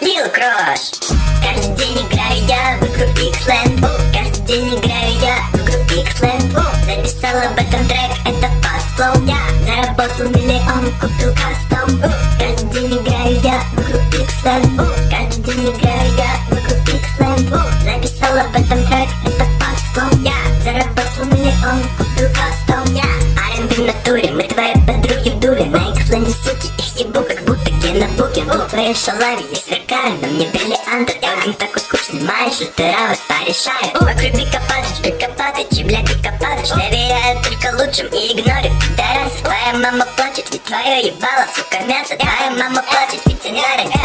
Лил Крош Каждый день играю я в игру Pixland Каждый день играю я в игру Pixland Записал об этом трек, это Fast Flow Я заработал миллион, купил кастом. Каждый день играю я в игру Pixland Каждый день играю я в игру Pixland Записал об этом трек, это Fast Flow Я заработал миллион, купил кастом. Я R&B в натуре, мы твоей шалаве я сверкаю, на мне бриллианты Йоган такой скучный, мои шутера вас порешаю Вокруг пикападыч, пикападыч, бля пикападыч Доверяю только лучшим и игнорю пидорасов Твоя мама плачет, ведь твое ебало, сука, мясо. Твоя мама плачет, ведь нравится